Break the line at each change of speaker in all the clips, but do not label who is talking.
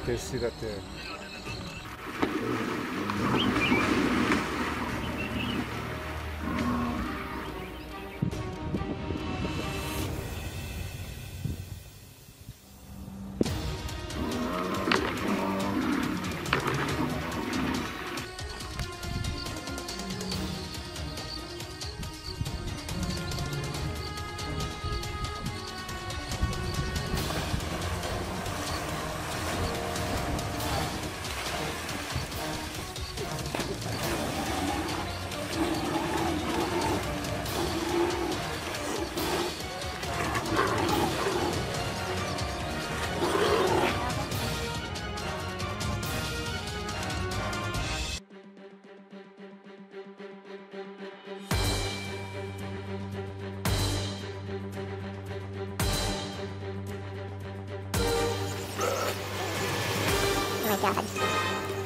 aquecida é a
terra. My god.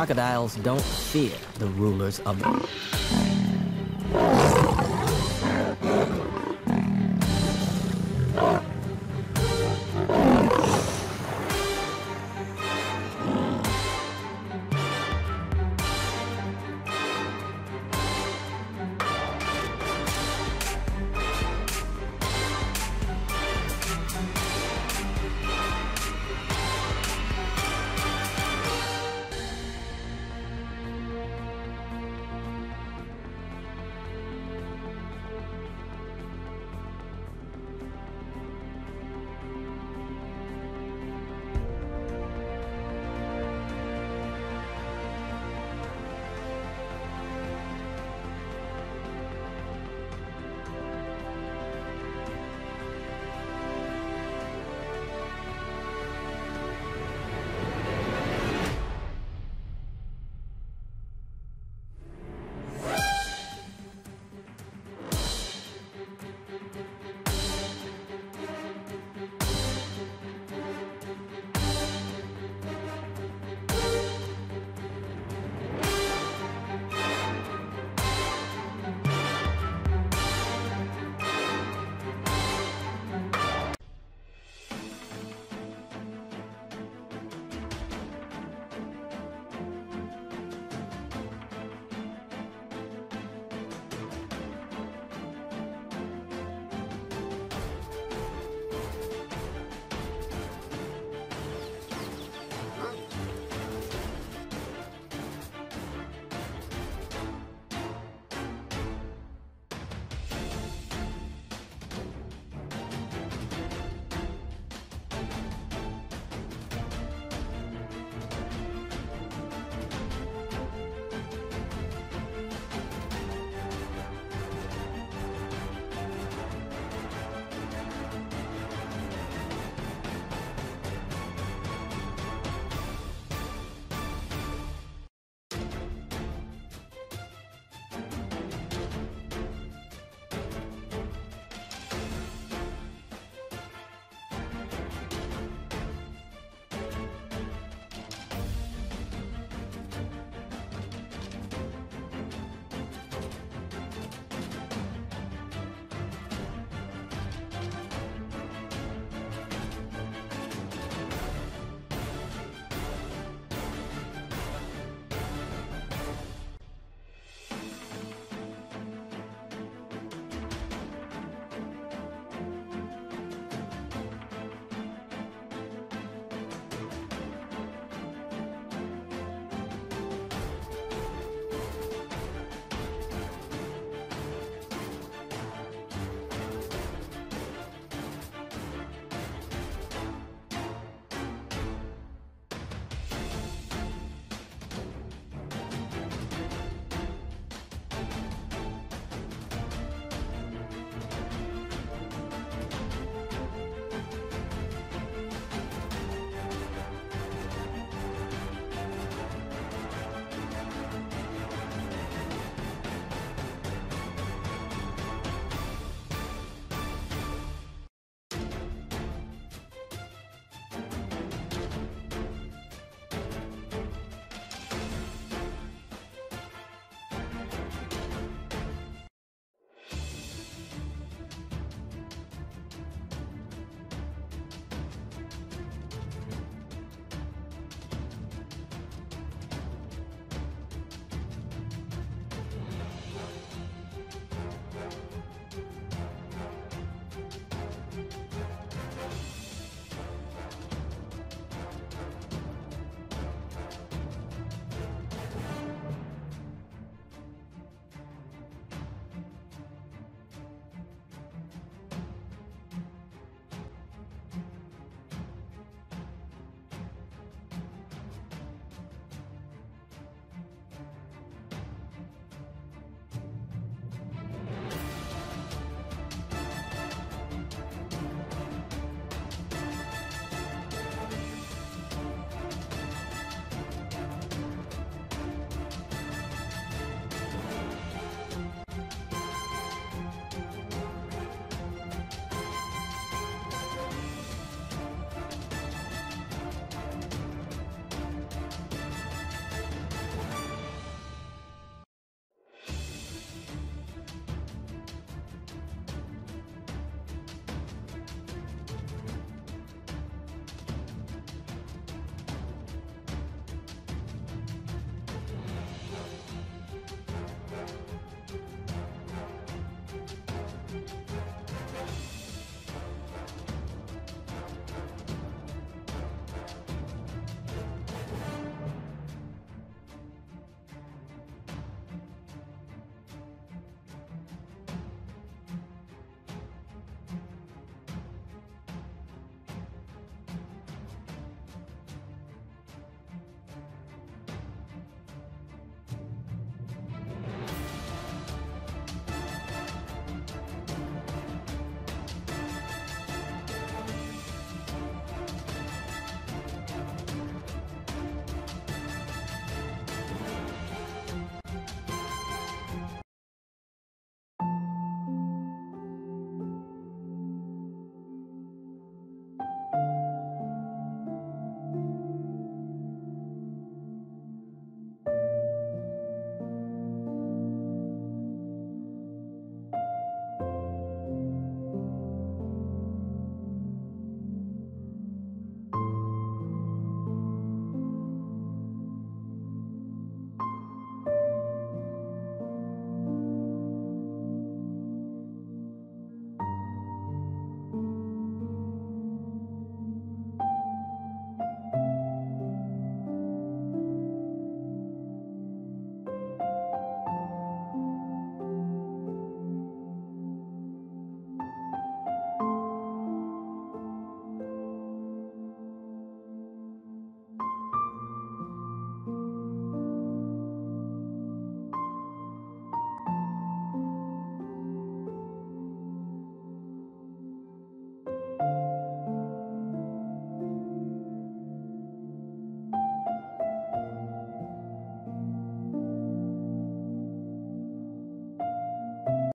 Crocodiles don't fear the rulers of the.